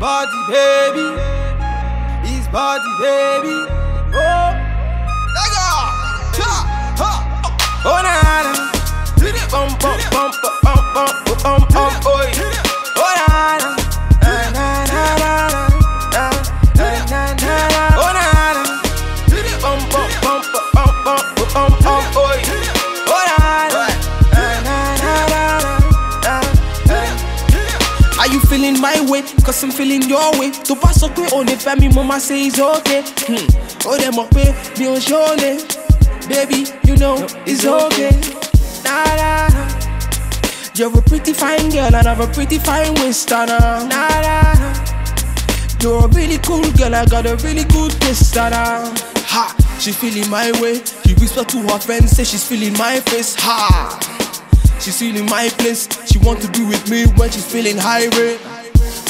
body, baby. His body, baby. Oh. Ha. Oh, na na. Bum bum bum bum bum bum bum bum. Cause I'm feeling your way. Tó bá sọ pé o lè fẹ́ mi, mo máa say it's okay. Hmm. Ó dẹ̀ mọ̀ pé mi ò ṣọ́lẹ̀. Baby, you know it's okay. Nah. You're a pretty fine girl and I have a pretty fine nah, nah, nah. You're a really cool girl, I got a really good taste uh, ha. She feeling my way. She whisper to her friends, say she's feeling my face. Ha. She's feeling my place. She want to be with me when she's feeling high rate.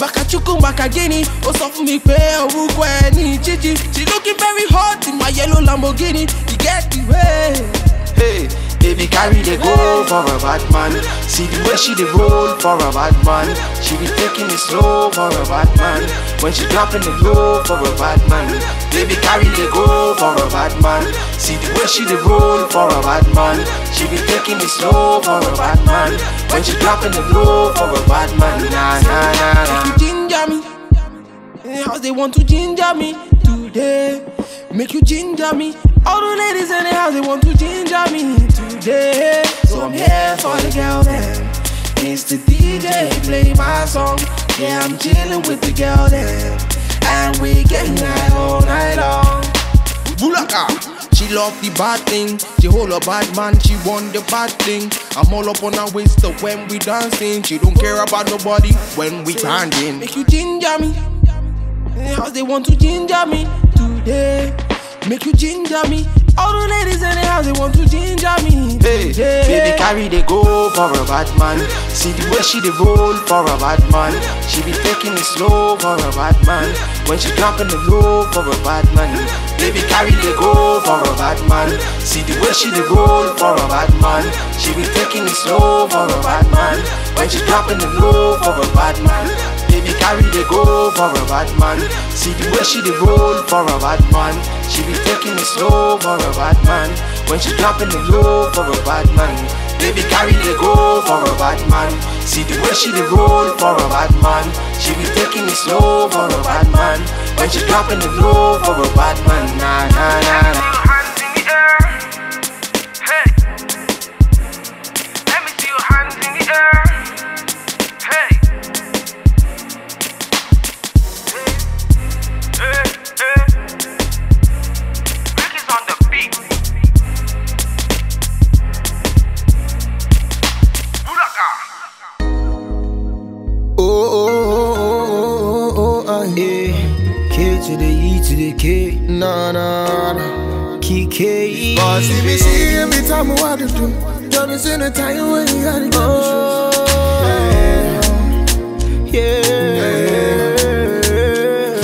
Bakachukwu Makagini, ó sọ fún mi pé orúkọ. She looking very hot in my yellow Lamborghini. You get the way. Baby, carry the go for a bad man. See the way she the roll for a bad man. She be taking it slow for a bad man. When she dropping the low for a bad man. Baby, carry the go for a bad man. See the way she the roll for a bad man. She be taking it slow for a bad man. When she dropping the low for a bad man. Nah, nah, nah, nah. ginger me. House they want to ginger me today. Make you ginger me. All the ladies in the house they want to ginger me So I'm here for the girl then. It's the DJ play my song. Yeah, I'm chilling with the girl then. And we getting high all night long. Bulaka. She love the bad thing. She hold a bad man. She want the bad thing. I'm all up on her waist when we dancing. She don't care about nobody when we standing. Make you ginger me. House they want to ginger me today. Make you ginger me. All the ladies in the house they want to ginger me Hey, today. baby, carry the go for a bad man. See the way she the roll for a bad man. She be taking it slow for a bad man. When she dropping the low for a bad man. Baby, carry the go for a bad man. See the way she the roll for a bad man. She be taking it slow for a bad man. When she dropping the low for a bad man. Baby, carry the go for a bad man. See the way she the roll for a bad man. She be taking it slow for a bad man. When she dropping the low for a bad man. Baby, carry the go for a bad man. See the way she the roll for a bad man. She be taking it slow for a bad man. When she dropping the low for a bad man. Nah, nah, nah, nah. K, nah, nah. Kike. See me see every time I want to do. Is in a time when you gotta get oh, Yeah.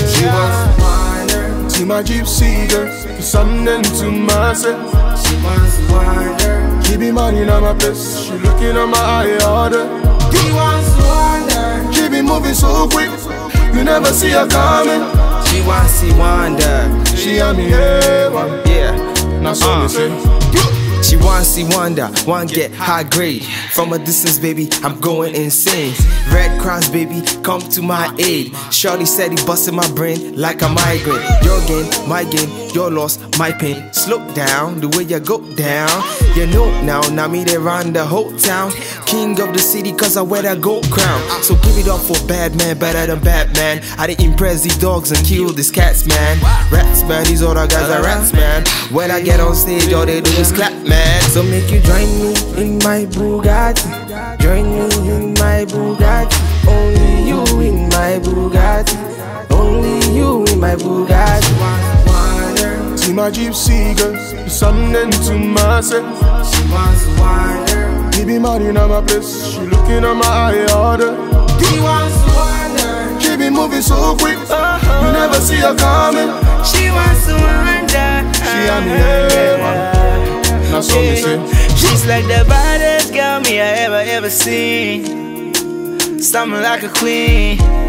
She wants wonder. See my gypsy girl, something to myself. She wants wonder. Keep me money on my place. She looking at my eye order. She wants wonder. She be moving so quick. You never see her coming. She wants see wonder. She on me heaven. Yeah. Now so Uh. me say. She wants see wonder, Want to get high grade. From a distance, baby, I'm going insane. Red Cross, baby, come to my aid. Shorty said he busted my brain like a migraine. Your game, my game, your loss, my pain. Slow down, the way you go down. You know now, now me they run the whole town. King of the city, cause I wear that gold crown. So give it up for bad man, better than Batman. I didn't impress these dogs and kill these cats, man. Rats, man, these other guys are rats, man. When I get on stage, all they do is clap, man. So make you join me in my Bugatti. Join me in my Bugatti. Only you in my Bugatti. Only you in my Bugatti. My gypsy girl, something to myself. She wants wonder. He be on my place. She looking at my eye order. He wants wonder. She be moving so quick. Uh-huh. You never see her coming. She wants to wonder. She on the heaven. Now so me say. She's like the baddest girl me I ever ever seen. Something like a queen.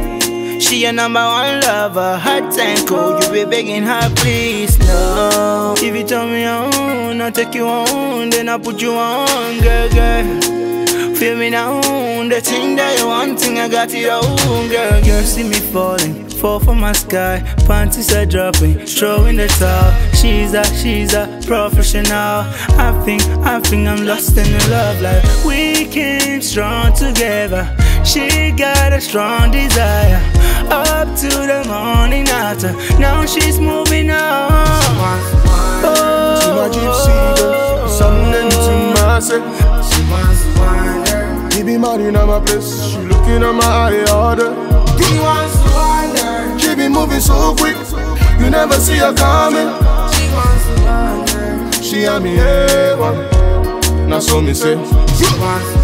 She your number one lover, hot and cold. You be begging her, please, no. If you tell me I own, I'll take you on, then I'll put you on, girl, girl. Feel me now, the thing that you want, thing I got it own, girl, girl. See me falling, fall from my sky, panties are dropping, throwing the towel. She's a, she's a professional. I think, I think I'm lost in the love life. we came strong together. She got a strong desire, up to the morning after. Now she's moving on. Oh, To my gypsy girl, something to myself. She wants. He be money in my place, she looking at my eye order. She wants to wander. She be moving so quick, you never see her coming. She wants to wander. She and me eh, heaven, now so me say. She wants to.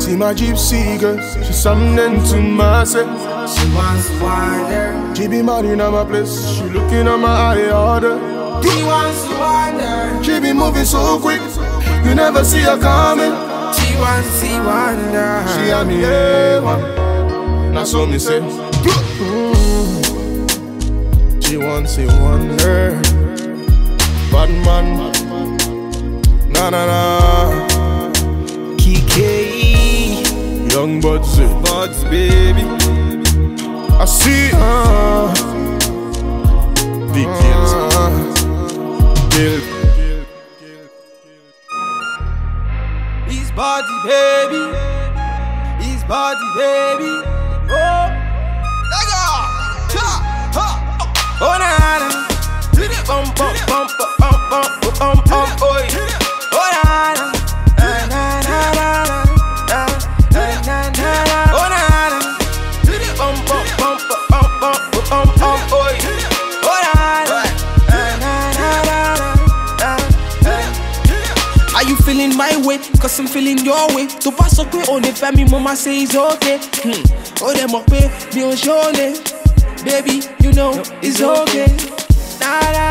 See my gypsy girl, she something to myself. She wants to wander. She be money in my place, she looking at my eye order. She wants to wander. She be moving so quick, you never see her coming. She wants to see wander. She and me heaven, now so me say. Mm. She wants a wonder, bad man. Na na na, KK, young buds, eh. Buds, baby. I see. Uh, Big deals. uh, Bill. His body, baby. His body, baby. Oh, Lega. Cha, ha. Oh, na, na. Bum, bum, bum, bum, bum, bum, my way? Cause I'm feeling your way. To pass up on the family, mama say it's okay. Hmm. Oh, them up, be on show Baby, you know it's okay. Nah.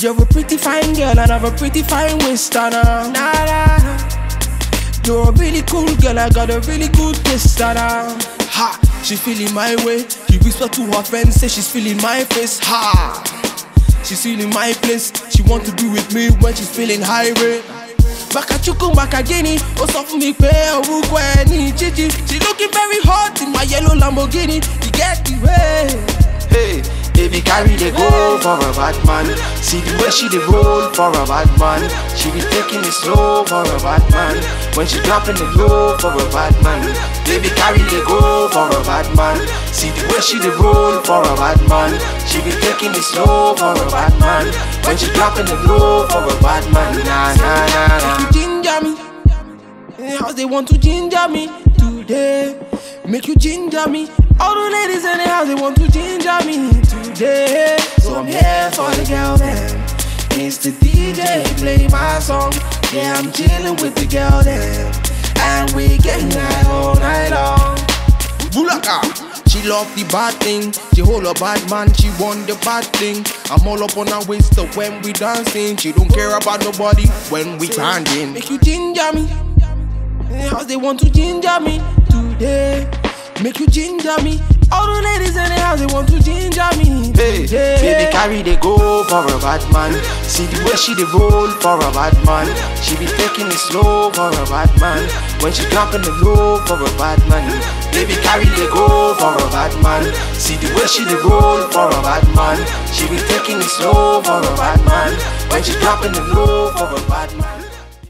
You're a pretty fine girl and I have a pretty fine waist. Nah, nah. You're a really cool girl, I got a really good taste. Nah. Ha, she feeling my way. She whisper to her friends, say she's feeling my face. Ha. She's feeling my place. She want to be with me when she's feeling high rate. Baka chukum baka gini, ó sọ fún mi pé orúkọ ẹ ní Gigi. She looking very hot in my yellow Lamborghini. You get the way. Hey, baby, carry the go for a bad man. See the way she the roll for a bad man. She be taking it slow for a bad man. When she dropping the low for a bad man. Baby, carry the go for a bad man. See the way she the roll for a bad man. She be taking it slow for a bad man. When she dropping the low for a bad man. Nah, nah, nah, nah. You ginger me. Eh, how they want to ginger me today? Make you ginger me. All the ladies in the house they want to ginger me today. So I'm here for the girl then. It's the DJ play my song. Yeah, I'm chilling with the girl then, and we getting high all night long. Bulaka. She love the bad thing, she hold a bad man, she want the bad thing. I'm all up on her waist when we dancing. She don't care about nobody when we banding. Make you ginger me, how they want to ginger me today. Make you ginger me. All the ladies in the house they want to ginger me. Hey, today. baby, carry the go for a bad man. See the way she the roll for a bad man. She be taking it slow for a bad man. When she dropping the low for a bad man. Baby, carry the go for a bad man. See the way she the roll for a bad man. She be taking it slow for a bad man. When she dropping the low for a bad man.